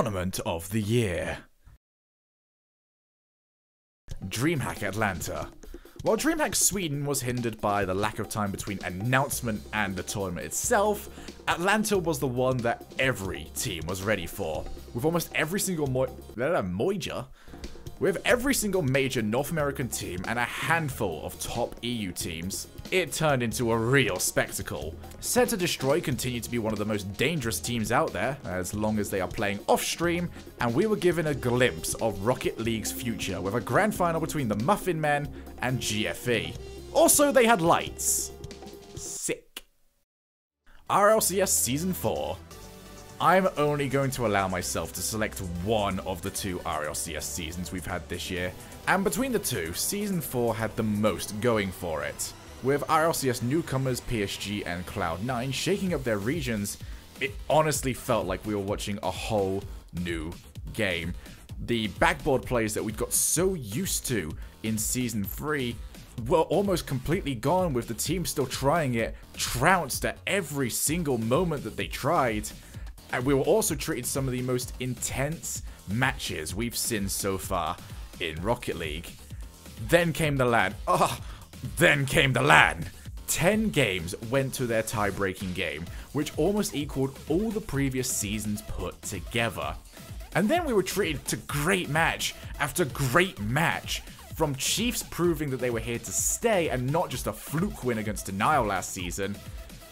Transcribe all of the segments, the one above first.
Tournament of the Year. DreamHack Atlanta. While DreamHack Sweden was hindered by the lack of time between announcement and the tournament itself, Atlanta was the one that every team was ready for. With almost every single mo- with every single major North American team and a handful of top EU teams, it turned into a real spectacle. Set to Destroy continued to be one of the most dangerous teams out there, as long as they are playing off-stream, and we were given a glimpse of Rocket League's future with a grand final between the Muffin Men and GFE. Also, they had lights. Sick. RLCS Season 4 I'm only going to allow myself to select one of the two RLCS seasons we've had this year, and between the two, Season 4 had the most going for it. With RLCS newcomers PSG and Cloud9 shaking up their regions, it honestly felt like we were watching a whole new game. The backboard plays that we got so used to in Season 3 were almost completely gone with the team still trying it, trounced at every single moment that they tried. And we were also treated some of the most intense matches we've seen so far in Rocket League. Then came the lad. Oh, then came the LAN. 10 games went to their tie breaking game, which almost equaled all the previous seasons put together. And then we were treated to great match after great match, from Chiefs proving that they were here to stay and not just a fluke win against Denial last season,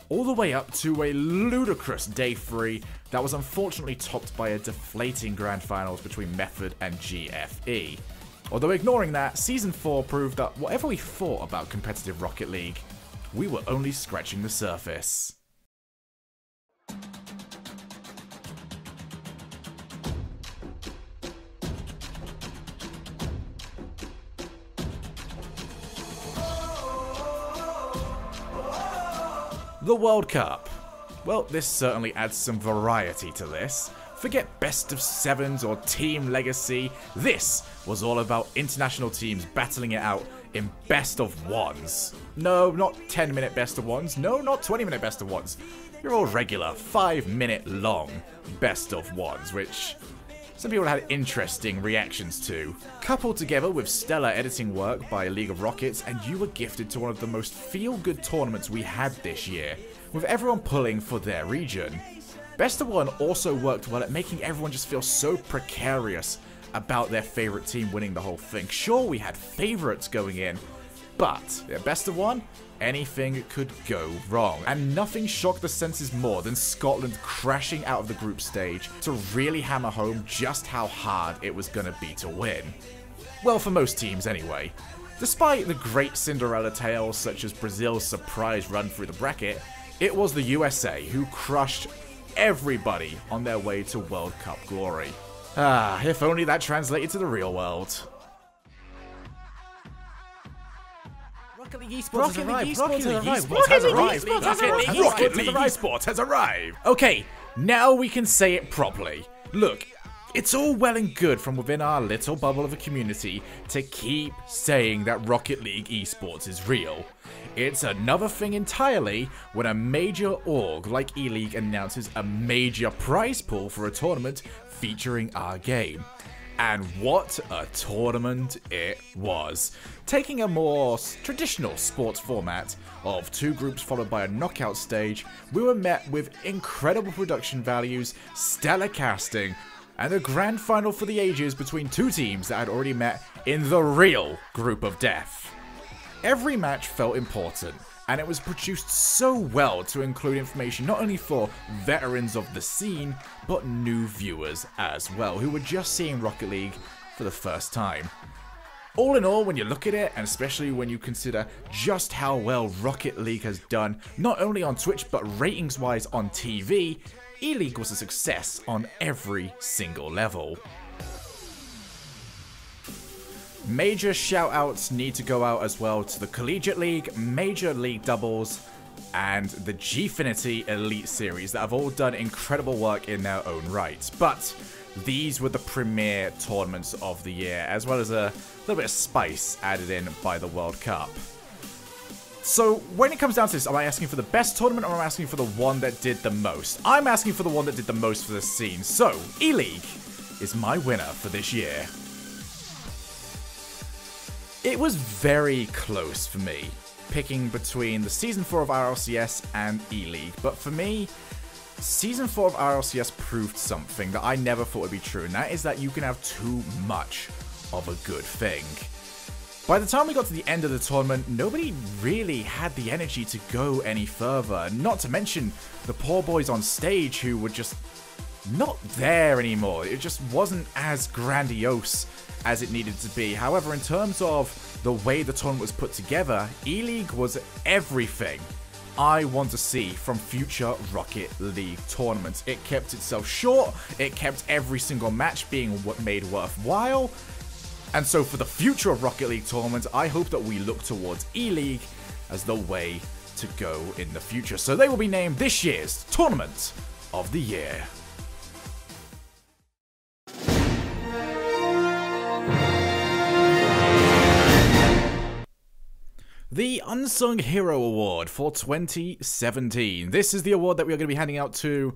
all the way up to a ludicrous day three that was unfortunately topped by a deflating grand finals between Method and GFE. Although ignoring that, Season 4 proved that whatever we thought about competitive Rocket League, we were only scratching the surface. The World Cup. Well, this certainly adds some variety to this. Forget best of sevens or team legacy. This was all about international teams battling it out in best of ones. No, not 10 minute best of ones. No, not 20 minute best of ones. You're all regular, 5 minute long best of ones, which some people had interesting reactions to. Coupled together with stellar editing work by League of Rockets, and you were gifted to one of the most feel-good tournaments we had this year, with everyone pulling for their region. Best of One also worked well at making everyone just feel so precarious about their favorite team winning the whole thing. Sure, we had favorites going in, but yeah, Best of One, anything could go wrong. And nothing shocked the senses more than Scotland crashing out of the group stage to really hammer home just how hard it was going to be to win. Well, for most teams anyway. Despite the great Cinderella tales such as Brazil's surprise run through the bracket, it was the USA who crushed everybody on their way to World Cup glory. Ah, if only that translated to the real world. Rocket League Esports has arrived. Rocket League. Esports has arrived. Rocket. League Rocket Esports League has arrived. Esports has arrived. Okay, now we can say it properly. Look, it's all well and good from within our little bubble of a community to keep saying that Rocket League Esports is real. It's another thing entirely when a major org like E-League announces a major prize pool for a tournament featuring our game. And what a tournament it was. Taking a more traditional sports format of two groups followed by a knockout stage, we were met with incredible production values, stellar casting, and a grand final for the ages between two teams that had already met in the real group of death. Every match felt important, and it was produced so well to include information not only for veterans of the scene, but new viewers as well, who were just seeing Rocket League for the first time. All in all, when you look at it, and especially when you consider just how well Rocket League has done, not only on Twitch but ratings wise on TV, E League was a success on every single level. Major shout outs need to go out as well to the Collegiate League, Major League Doubles, and the Gfinity Elite Series that have all done incredible work in their own right. But these were the premier tournaments of the year, as well as a little bit of spice added in by the World Cup. So when it comes down to this, am I asking for the best tournament or am I asking for the one that did the most? I'm asking for the one that did the most for the scene. So, E-League is my winner for this year. It was very close for me, picking between the Season 4 of RLCS and E-League, but for me, Season 4 of RLCS proved something that I never thought would be true, and that is that you can have too much of a good thing. By the time we got to the end of the tournament, nobody really had the energy to go any further, not to mention the poor boys on stage who were just not there anymore. It just wasn't as grandiose as it needed to be. However, in terms of the way the tournament was put together, E-League was everything I want to see from future Rocket League tournaments. It kept itself short, it kept every single match being what made worthwhile, and so for the future of Rocket League tournaments, I hope that we look towards E-League as the way to go in the future. So they will be named this year's Tournament of the Year. The Unsung Hero Award for 2017. This is the award that we are going to be handing out to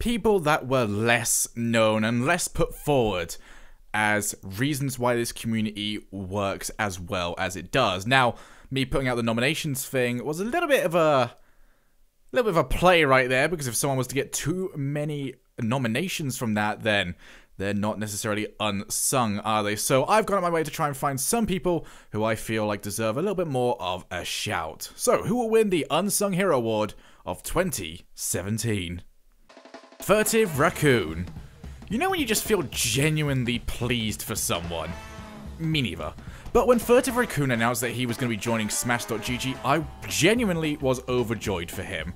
people that were less known and less put forward as reasons why this community works as well as it does. Now, me putting out the nominations thing was a little bit of a little bit of a play right there because if someone was to get too many nominations from that, then they're not necessarily unsung, are they? So I've gone out my way to try and find some people who I feel like deserve a little bit more of a shout. So, who will win the Unsung Hero Award of 2017? Furtive Raccoon. You know when you just feel genuinely pleased for someone? Me neither. But when Furtive Raccoon announced that he was going to be joining Smash.gg, I genuinely was overjoyed for him.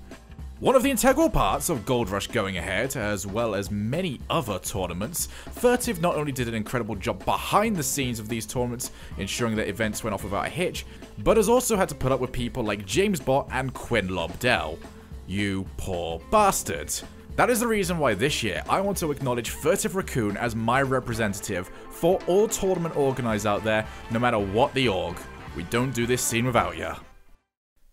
One of the integral parts of Gold Rush going ahead, as well as many other tournaments, Furtive not only did an incredible job behind the scenes of these tournaments, ensuring that events went off without a hitch, but has also had to put up with people like James Bot and Quinn Lobdell. You poor bastards. That is the reason why this year I want to acknowledge Furtive Raccoon as my representative for all tournament organizers out there, no matter what the org. We don't do this scene without ya.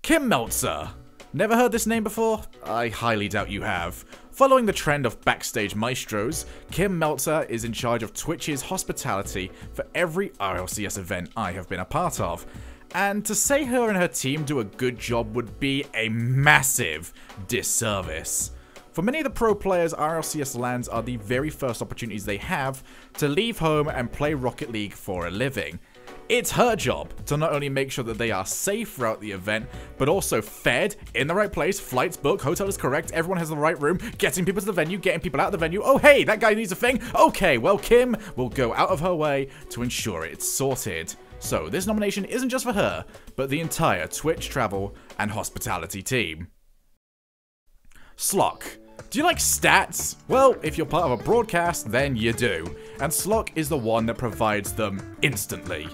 Kim Meltzer. Never heard this name before? I highly doubt you have. Following the trend of backstage maestros, Kim Meltzer is in charge of Twitch's hospitality for every RLCS event I have been a part of. And to say her and her team do a good job would be a massive disservice. For many of the pro players, RLCS LANs are the very first opportunities they have to leave home and play Rocket League for a living. It's her job to not only make sure that they are safe throughout the event, but also fed, in the right place, flights booked, hotel is correct, everyone has the right room, getting people to the venue, getting people out of the venue. Oh, hey, that guy needs a thing. Okay, well, Kim will go out of her way to ensure it's sorted. So, this nomination isn't just for her, but the entire Twitch travel and hospitality team. Slock. Do you like stats? Well, if you're part of a broadcast, then you do. And Slock is the one that provides them instantly.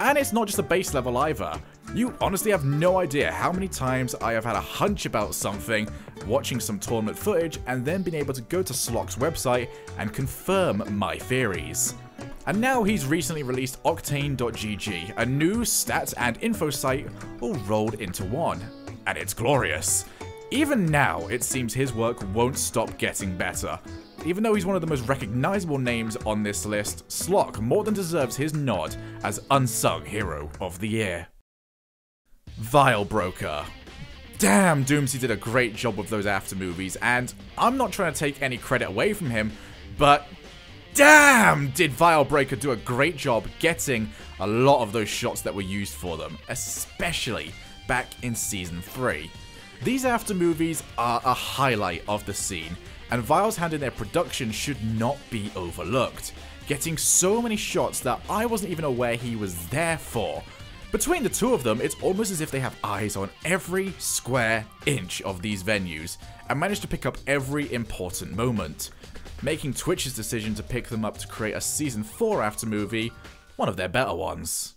And it's not just a base level either. You honestly have no idea how many times I have had a hunch about something, watching some tournament footage, and then been able to go to Slock's website and confirm my theories. And now he's recently released Octane.gg, a new stats and info site all rolled into one. And it's glorious. Even now, it seems his work won't stop getting better. Even though he's one of the most recognizable names on this list, Slock more than deserves his nod as Unsung Hero of the Year. Vile Broker. Damn, Doomsy did a great job with those after movies, and I'm not trying to take any credit away from him, but damn, did Vile Breaker do a great job getting a lot of those shots that were used for them, especially back in Season 3. These after movies are a highlight of the scene, and Vile's hand in their production should not be overlooked, getting so many shots that I wasn't even aware he was there for. Between the two of them, it's almost as if they have eyes on every square inch of these venues, and manage to pick up every important moment, making Twitch's decision to pick them up to create a Season 4 after movie one of their better ones.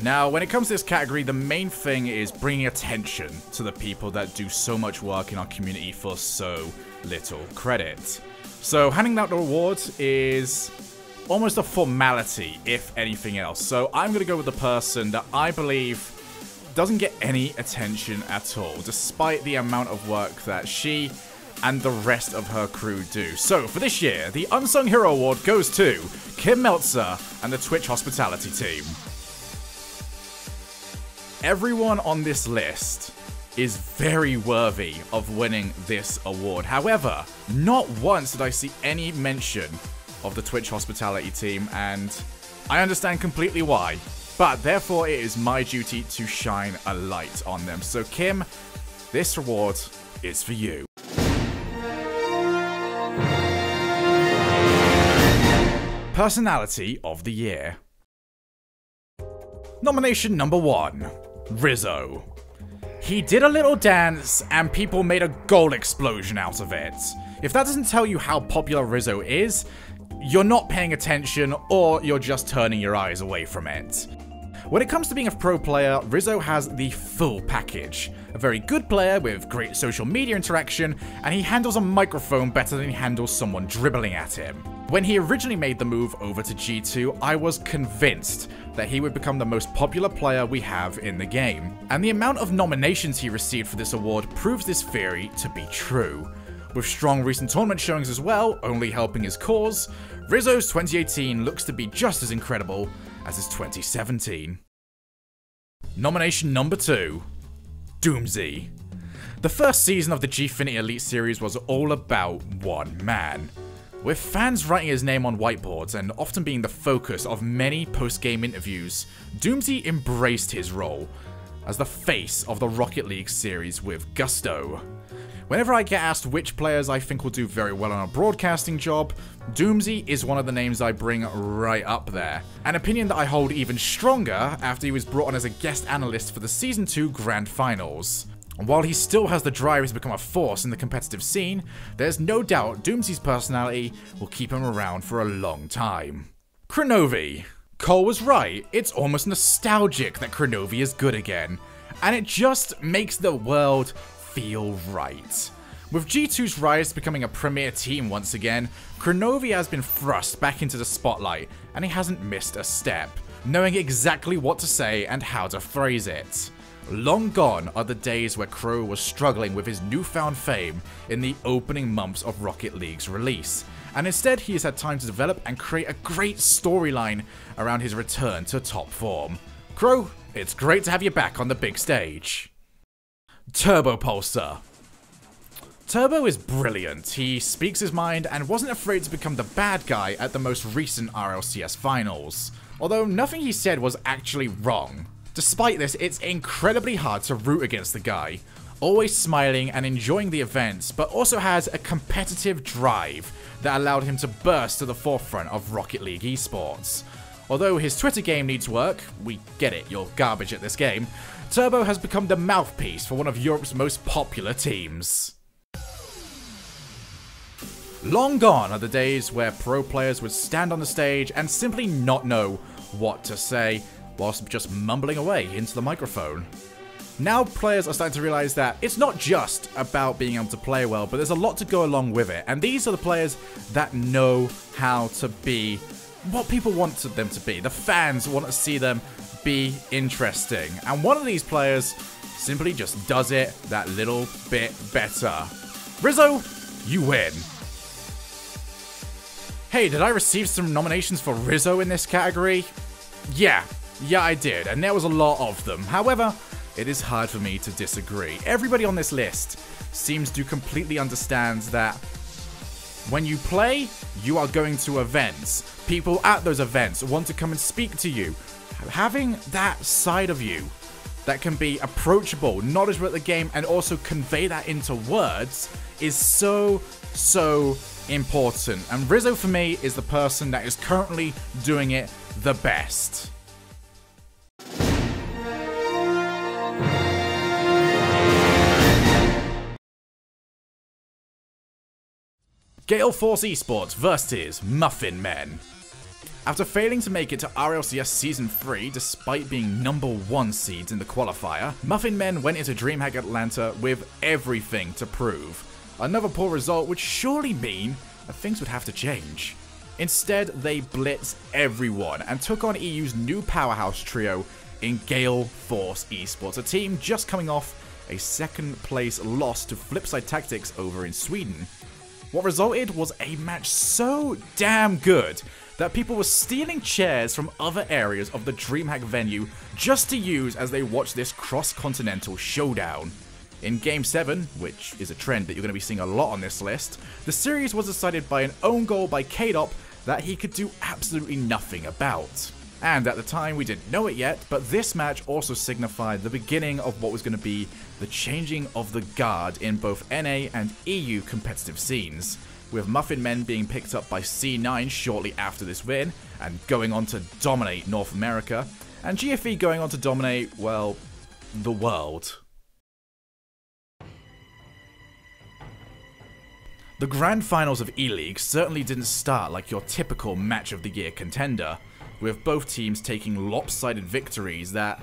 Now, when it comes to this category, the main thing is bringing attention to the people that do so much work in our community for so little credit. So, handing out the awards is almost a formality, if anything else. So I'm going to go with the person that I believe doesn't get any attention at all, despite the amount of work that she and the rest of her crew do. So for this year, the Unsung Hero Award goes to Kim Meltzer and the Twitch Hospitality team. Everyone on this list is very worthy of winning this award. However, not once did I see any mention of the Twitch hospitality team, and I understand completely why. But therefore, it is my duty to shine a light on them. So, Kim, this reward is for you. Personality of the Year. Nomination number one Rizzo. He did a little dance and people made a goal explosion out of it. If that doesn't tell you how popular Rizzo is, you're not paying attention or you're just turning your eyes away from it. When it comes to being a pro player, Rizzo has the full package. A very good player with great social media interaction, and he handles a microphone better than he handles someone dribbling at him. When he originally made the move over to G2, I was convinced that he would become the most popular player we have in the game. And the amount of nominations he received for this award proves this theory to be true. With strong recent tournament showings as well, only helping his cause, Rizzo's 2018 looks to be just as incredible as his 2017. Nomination number 2 Doomsee. The first season of the Gfinity Elite series was all about one man. With fans writing his name on whiteboards and often being the focus of many post game interviews, Doomsee embraced his role as the face of the Rocket League series with gusto. Whenever I get asked which players I think will do very well on a broadcasting job, Doomsee is one of the names I bring right up there. An opinion that I hold even stronger after he was brought on as a guest analyst for the Season 2 Grand Finals. And while he still has the drive to become a force in the competitive scene, there's no doubt Doomsee's personality will keep him around for a long time. Kronovi. Cole was right, it's almost nostalgic that Kronovi is good again, and it just makes the world feel right. With G2's rise becoming a premier team once again, Kronovi has been thrust back into the spotlight, and he hasn't missed a step, knowing exactly what to say and how to phrase it. Long gone are the days where Crow was struggling with his newfound fame in the opening months of Rocket League's release, and instead he has had time to develop and create a great storyline around his return to top form. Crow, it's great to have you back on the big stage. Turbopolsa. Turbo is brilliant. He speaks his mind and wasn't afraid to become the bad guy at the most recent RLCS finals. Although nothing he said was actually wrong. Despite this, it's incredibly hard to root against the guy. Always smiling and enjoying the events, but also has a competitive drive that allowed him to burst to the forefront of Rocket League esports. Although his Twitter game needs work, we get it, you're garbage at this game, Turbo has become the mouthpiece for one of Europe's most popular teams. Long gone are the days where pro players would stand on the stage and simply not know what to say, whilst just mumbling away into the microphone. Now players are starting to realize that it's not just about being able to play well, but there's a lot to go along with it. And these are the players that know how to be what people want them to be. The fans want to see them be interesting. And one of these players simply just does it that little bit better. Rizzo, you win. Hey, did I receive some nominations for Rizzo in this category? Yeah, yeah I did, and there was a lot of them. However, it is hard for me to disagree. Everybody on this list seems to completely understand that when you play, you are going to events. People at those events want to come and speak to you having that side of you that can be approachable, knowledgeable at the game, and also convey that into words is so, so important. And Rizzo, for me, is the person that is currently doing it the best. Gale Force Esports versus Muffin Men. After failing to make it to RLCS Season 3 despite being number 1 seeds in the qualifier, Muffin Men went into DreamHack Atlanta with everything to prove. Another poor result would surely mean that things would have to change. Instead, they blitzed everyone and took on EU's new powerhouse trio in Gale Force Esports, a team just coming off a second place loss to Flipside Tactics over in Sweden. What resulted was a match so damn good that people were stealing chairs from other areas of the DreamHack venue just to use as they watched this cross-continental showdown. In Game 7, which is a trend that you're going to be seeing a lot on this list, the series was decided by an own goal by Kaydop that he could do absolutely nothing about. And at the time, we didn't know it yet, but this match also signified the beginning of what was going to be the changing of the guard in both NA and EU competitive scenes, with Muffin Men being picked up by C9 shortly after this win, and going on to dominate North America, and GFE going on to dominate, well, the world. The grand finals of E-League certainly didn't start like your typical match of the year contender, with both teams taking lopsided victories that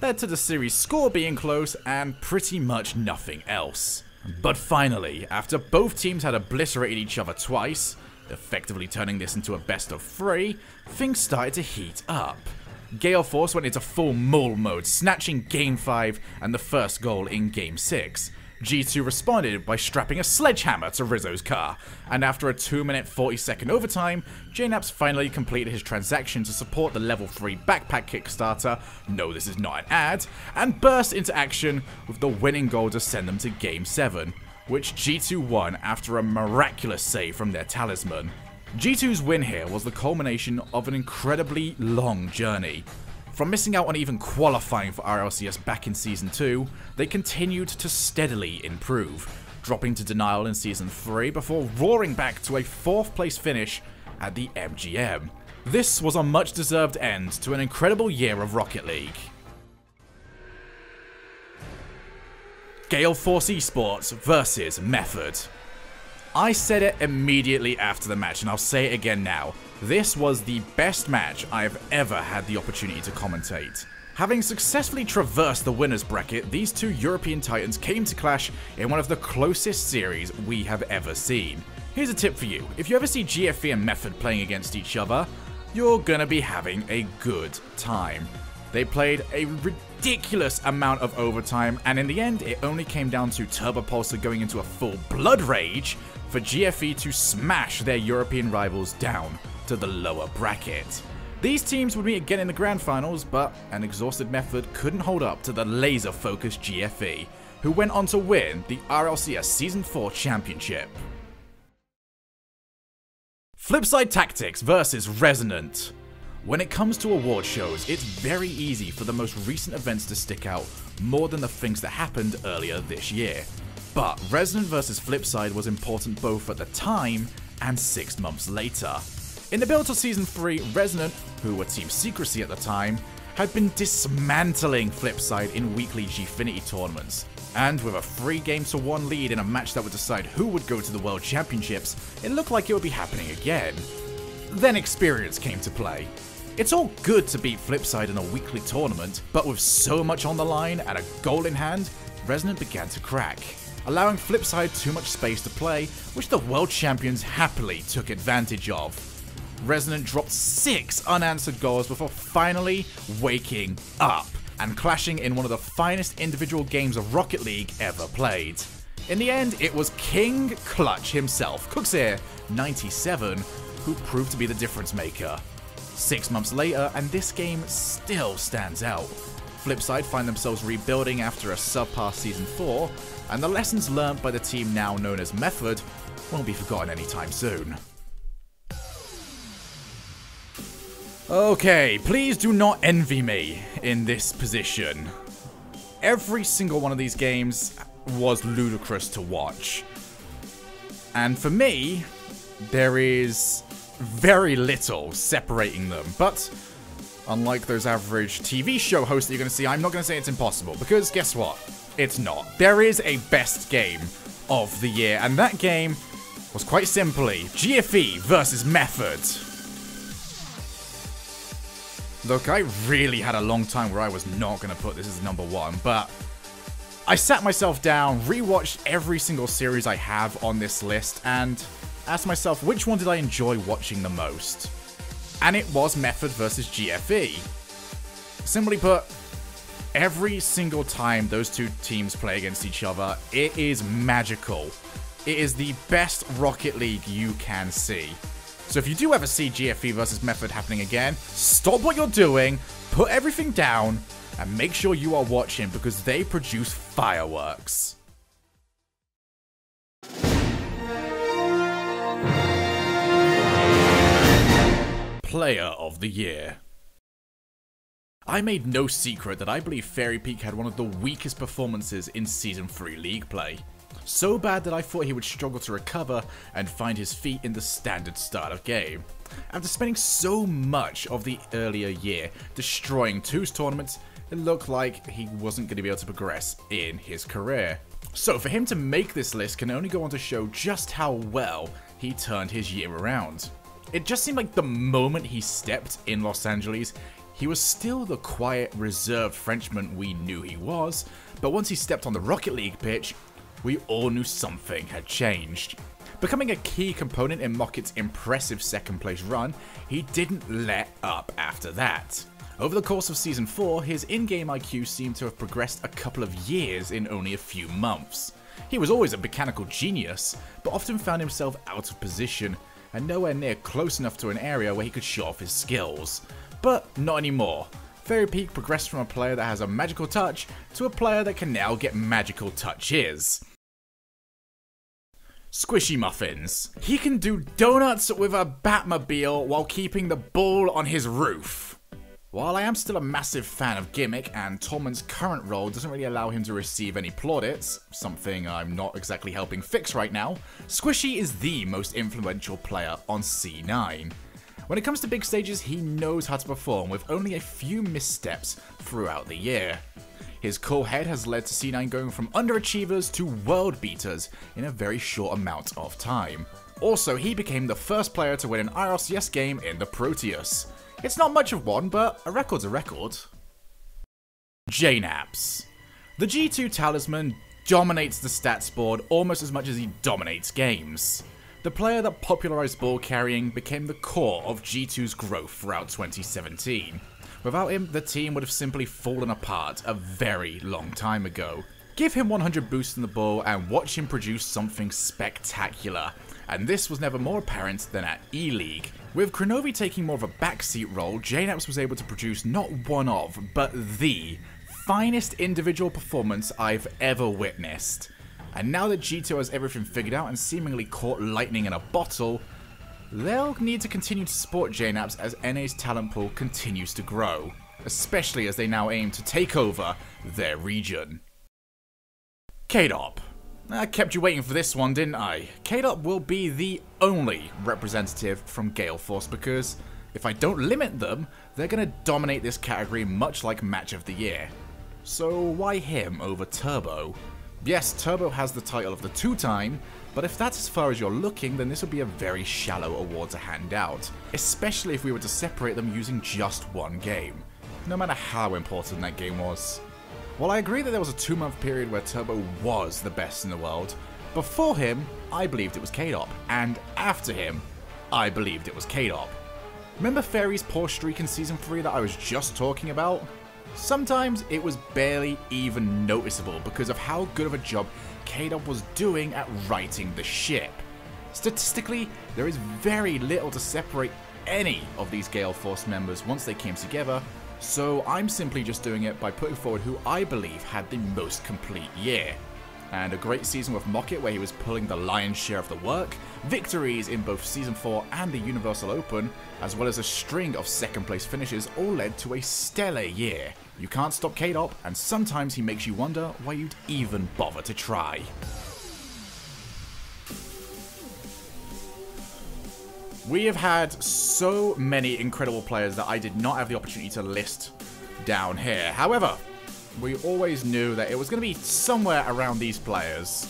led to the series score being close and pretty much nothing else. But finally, after both teams had obliterated each other twice, effectively turning this into a best of three, things started to heat up. Gale Force went into full mole mode, snatching Game 5 and the first goal in Game 6, G2 responded by strapping a sledgehammer to Rizzo's car, and after a 2 minute 40 second overtime, JKnaps finally completed his transaction to support the level 3 backpack Kickstarter, no this is not an ad, and burst into action with the winning goal to send them to Game 7, which G2 won after a miraculous save from their talisman. G2's win here was the culmination of an incredibly long journey, from missing out on even qualifying for RLCS back in Season 2, they continued to steadily improve, dropping to denial in Season 3 before roaring back to a 4th place finish at the MGM. This was a much deserved end to an incredible year of Rocket League. Gale Force Esports versus Method. I said it immediately after the match, and I'll say it again now. This was the best match I have ever had the opportunity to commentate. Having successfully traversed the winner's bracket, these two European titans came to clash in one of the closest series we have ever seen. Here's a tip for you, if you ever see GFE and Method playing against each other, you're gonna be having a good time. They played a ridiculous amount of overtime, and in the end, it only came down to Turbo Turbopolsa going into a full blood rage for GFE to smash their European rivals down to the lower bracket. These teams would meet again in the grand finals, but an exhausted method couldn't hold up to the laser focused GFE, who went on to win the RLCS Season 4 Championship. Flipside Tactics versus Resonant. When it comes to award shows, it's very easy for the most recent events to stick out more than the things that happened earlier this year. But Resonant vs Flipside was important both at the time and six months later. In the build to Season 3, Resonant, who were Team Secrecy at the time, had been dismantling Flipside in weekly Gfinity tournaments. And with a 3 game to 1 lead in a match that would decide who would go to the World Championships, it looked like it would be happening again. Then experience came to play. It's all good to beat Flipside in a weekly tournament, but with so much on the line and a goal in hand, Resonant began to crack, allowing Flipside too much space to play, which the world champions happily took advantage of. Resonant dropped six unanswered goals before finally waking up and clashing in one of the finest individual games of Rocket League ever played. In the end, it was King Clutch himself, Cooksir 97, who proved to be the difference maker. Six months later, and this game still stands out. Flipside find themselves rebuilding after a subpar Season 4, and the lessons learned by the team now known as Method won't be forgotten anytime soon. Okay, please do not envy me in this position. Every single one of these games was ludicrous to watch. And for me, there is very little separating them. But unlike those average TV show hosts that you're going to see, I'm not going to say it's impossible. Because guess what? It's not. There is a best game of the year. And that game was quite simply GFE versus Method. Look, I really had a long time where I was not going to put this as number one, but I sat myself down, rewatched every single series I have on this list, and asked myself which one did I enjoy watching the most? And it was Method versus GFE. Simply put, every single time those two teams play against each other, it is magical. It is the best Rocket League you can see. So if you do ever see GFE versus Method happening again, stop what you're doing, put everything down, and make sure you are watching because they produce fireworks. Player of the Year I made no secret that I believe Fairy Peak had one of the weakest performances in Season 3 League play. So bad that I thought he would struggle to recover and find his feet in the standard start of game. After spending so much of the earlier year destroying twos tournaments, it looked like he wasn't going to be able to progress in his career. So for him to make this list can only go on to show just how well he turned his year around. It just seemed like the moment he stepped in Los Angeles, he was still the quiet, reserved Frenchman we knew he was, but once he stepped on the Rocket League pitch, we all knew something had changed. Becoming a key component in Mocket's impressive second place run, he didn't let up after that. Over the course of Season 4, his in-game IQ seemed to have progressed a couple of years in only a few months. He was always a mechanical genius, but often found himself out of position and nowhere near close enough to an area where he could show off his skills. But not anymore. Fairy Peak progressed from a player that has a magical touch to a player that can now get magical touches. Squishy Muffins. He can do donuts with a Batmobile while keeping the ball on his roof. While I am still a massive fan of Gimmick, and Tallman's current role doesn't really allow him to receive any plaudits, something I'm not exactly helping fix right now, Squishy is the most influential player on C9. When it comes to big stages, he knows how to perform with only a few missteps throughout the year. His cool head has led to C9 going from underachievers to world beaters in a very short amount of time. Also, he became the first player to win an RLCS game in the Proteus. It's not much of one, but a record's a record. JKnaps. The G2 talisman dominates the stats board almost as much as he dominates games. The player that popularized ball carrying became the core of G2's growth throughout 2017. Without him, the team would have simply fallen apart a very long time ago. Give him 100 boosts in the ball and watch him produce something spectacular. And this was never more apparent than at E-League. With Kronovi taking more of a backseat role, JKnaps was able to produce not one of, but the finest individual performance I've ever witnessed. And now that G2 has everything figured out and seemingly caught lightning in a bottle, they'll need to continue to support JKnaps as NA's talent pool continues to grow, especially as they now aim to take over their region. Kaydop. I kept you waiting for this one, didn't I? Kaydop will be the only representative from Gale Force because if I don't limit them, they're going to dominate this category much like Match of the Year. So why him over Turbo? Yes, Turbo has the title of the two-time, but if that's as far as you're looking, then this would be a very shallow award to hand out, especially if we were to separate them using just one game, no matter how important that game was. While I agree that there was a two-month period where Turbo was the best in the world, before him, I believed it was Kaydop, and after him, I believed it was Kaydop. Remember Fairy's poor streak in Season 3 that I was just talking about? Sometimes it was barely even noticeable because of how good of a job Kaydop was doing at righting the ship. Statistically, there is very little to separate any of these Gale Force members once they came together, so I'm simply just doing it by putting forward who I believe had the most complete year and a great season with Mocket where he was pulling the lion's share of the work, victories in both Season 4 and the Universal Open, as well as a string of second place finishes all led to a stellar year. You can't stop Kaydop, and sometimes he makes you wonder why you'd even bother to try. We have had so many incredible players that I did not have the opportunity to list down here. However, we always knew that it was going to be somewhere around these players.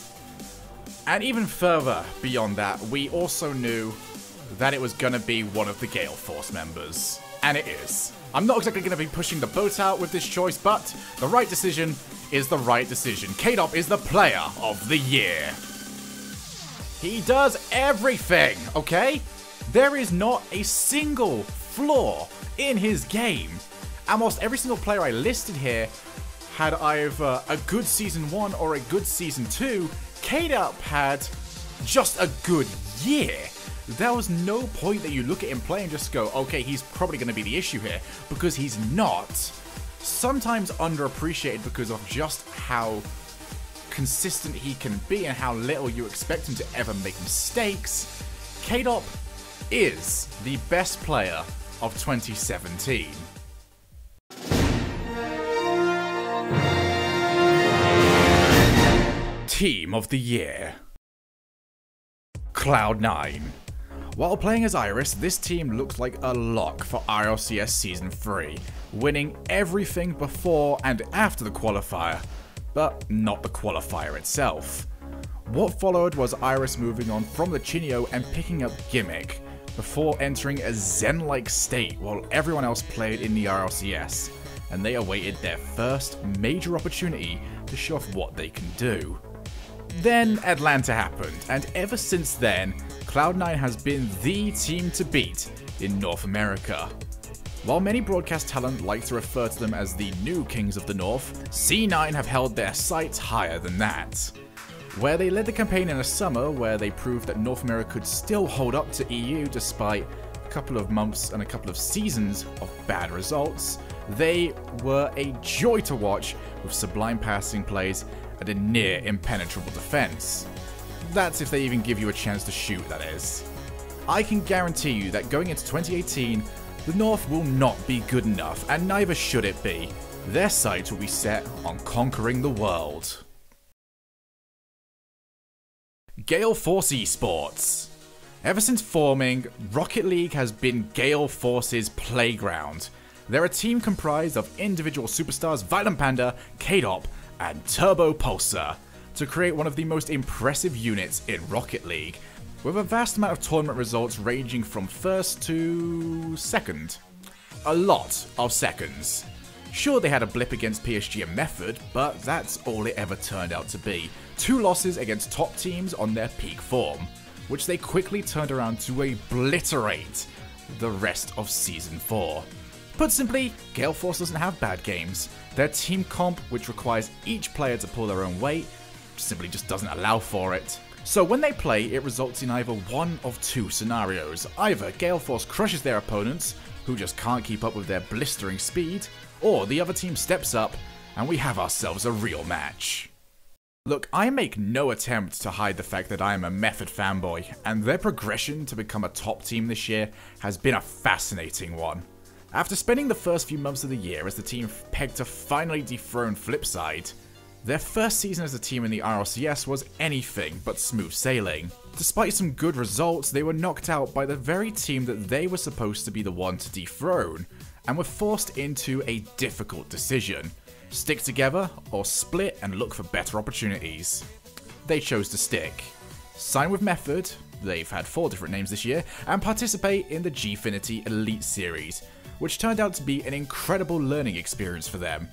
And even further beyond that, we also knew that it was going to be one of the Gale Force members. And it is. I'm not exactly going to be pushing the boat out with this choice, but the right decision is the right decision. Kaydop is the player of the year. He does everything, okay? There is not a single flaw in his game. Almost every single player I listed here had either a good season one or a good season two. Kaydop had just a good year. There was no point that you look at him play and just go, okay, he's probably going to be the issue here, because he's not. Sometimes underappreciated because of just how consistent he can be and how little you expect him to ever make mistakes. Kaydop is the best player of 2017. Team of the Year Cloud9. While playing as Iris, this team looks like a lock for RLCS Season 3, winning everything before and after the qualifier, but not the qualifier itself. What followed was Iris moving on from the Chinio and picking up Gimmick, before entering a zen-like state while everyone else played in the RLCS, and they awaited their first major opportunity to show off what they can do. Then Atlanta happened, and ever since then, Cloud9 has been the team to beat in North America. While many broadcast talent like to refer to them as the new Kings of the North, C9 have held their sights higher than that. Where they led the campaign in a summer where they proved that North America could still hold up to EU despite a couple of months and a couple of seasons of bad results, they were a joy to watch with sublime passing plays a near impenetrable defense. That's if they even give you a chance to shoot, that is. I can guarantee you that going into 2018, the North will not be good enough, and neither should it be. Their sights will be set on conquering the world. Gale Force Esports. Ever since forming, Rocket League has been Gale Force's playground. They're a team comprised of individual superstars Violent Panda, Kaydop, and Turbopolsa to create one of the most impressive units in Rocket League, with a vast amount of tournament results ranging from first to second. A lot of seconds. Sure, they had a blip against PSG and Method, but that's all it ever turned out to be. Two losses against top teams on their peak form, which they quickly turned around to obliterate the rest of Season 4. Put simply, Gale Force doesn't have bad games. Their team comp, which requires each player to pull their own weight, simply just doesn't allow for it. So when they play, it results in either one of two scenarios. Either Gale Force crushes their opponents, who just can't keep up with their blistering speed, or the other team steps up and we have ourselves a real match. Look, I make no attempt to hide the fact that I am a Method fanboy, and their progression to become a top team this year has been a fascinating one. After spending the first few months of the year as the team pegged to finally dethrone Flipside, their first season as a team in the RLCS was anything but smooth sailing. Despite some good results, they were knocked out by the very team that they were supposed to be the one to dethrone, and were forced into a difficult decision. Stick together, or split and look for better opportunities. They chose to stick. Sign with Method, they've had four different names this year, and participate in the Gfinity Elite Series, which turned out to be an incredible learning experience for them.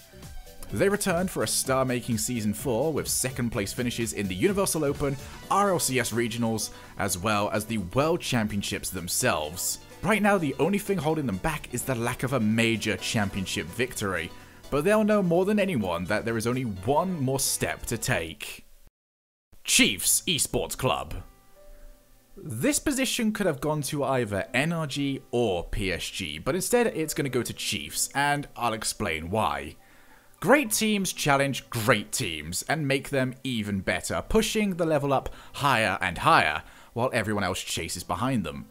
They returned for a star making Season 4 with second place finishes in the Universal Open, RLCS Regionals, as well as the World Championships themselves. Right now, the only thing holding them back is the lack of a major championship victory, but they'll know more than anyone that there is only one more step to take. Chiefs Esports Club. This position could have gone to either NRG or PSG, but instead it's going to go to Chiefs, and I'll explain why. Great teams challenge great teams and make them even better, pushing the level up higher and higher, while everyone else chases behind them.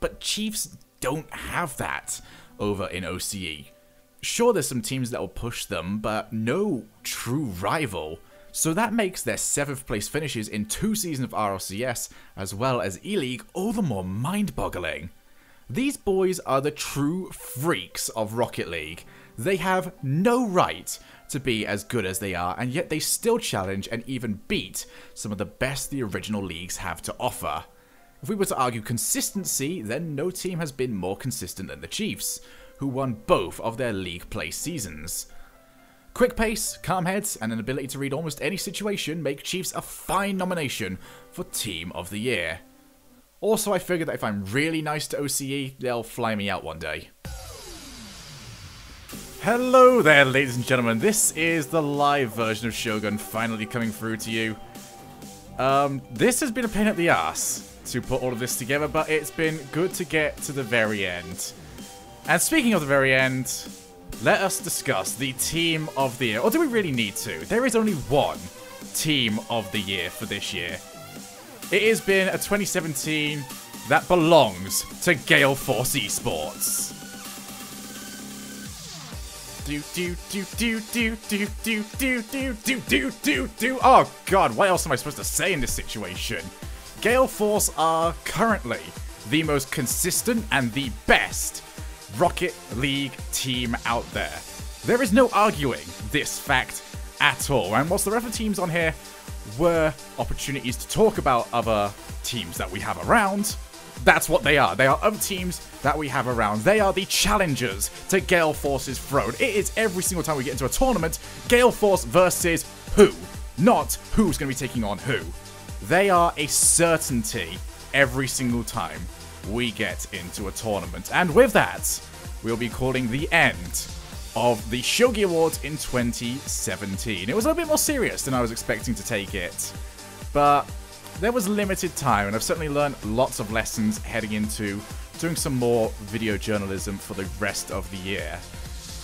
But Chiefs don't have that over in OCE. Sure, there's some teams that will push them, but no true rival. So that makes their 7th place finishes in two seasons of RLCS, as well as E-League, all the more mind-boggling. These boys are the true freaks of Rocket League. They have no right to be as good as they are, and yet they still challenge and even beat some of the best the original leagues have to offer. If we were to argue consistency, then no team has been more consistent than the Chiefs, who won both of their league play seasons. Quick pace, calm heads, and an ability to read almost any situation make Chiefs a fine nomination for Team of the Year. Also, I figured that if I'm really nice to OCE, they'll fly me out one day. Hello there, ladies and gentlemen. This is the live version of Shogun finally coming through to you. Um, this has been a pain at the ass to put all of this together, but it's been good to get to the very end. And speaking of the very end, let us discuss the Team of the Year. Or do we really need to? There is only one Team of the Year for this year. It has been a 2017 that belongs to Gale Force Esports. Do do do do do do do do do do do do. Oh God, what else am I supposed to say in this situation? Gale Force are currently the most consistent and the best Rocket League team out there. There is no arguing this fact at all. And whilst the other teams on here were opportunities to talk about other teams that we have around, that's what they are. They are other teams that we have around. They are the challengers to Gale Force's throne. It is every single time we get into a tournament, Gale Force versus who? Not who's going to be taking on who. They are a certainty every single time we get into a tournament. And with that, we'll be calling the end of the Shogie Awards in 2017. It was a little bit more serious than I was expecting to take it, but there was limited time, and I've certainly learned lots of lessons heading into doing some more video journalism for the rest of the year.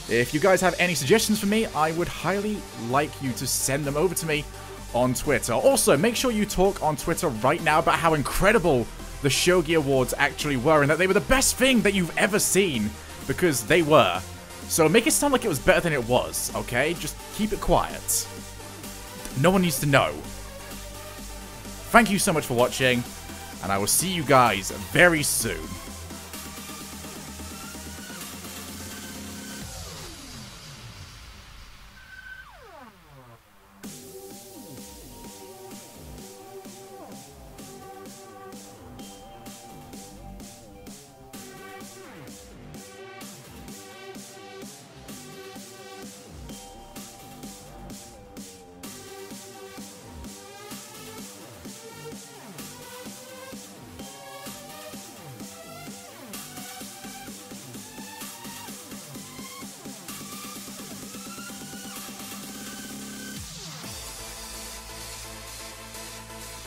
If you guys have any suggestions for me, I would highly like you to send them over to me on Twitter. Also, make sure you talk on Twitter right now about how incredible the Shogie Awards actually were and that they were the best thing that you've ever seen because they were. So make it sound like it was better than it was, okay? Just keep it quiet. No one needs to know. Thank you so much for watching, and I will see you guys very soon.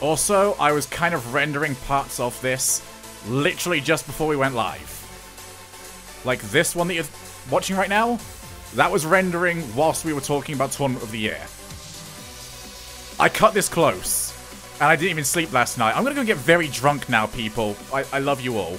Also, I was kind of rendering parts of this literally just before we went live. Like this one that you're watching right now, that was rendering whilst we were talking about Tournament of the Year. I cut this close, and I didn't even sleep last night. I'm gonna go get very drunk now, people. I, I love you all.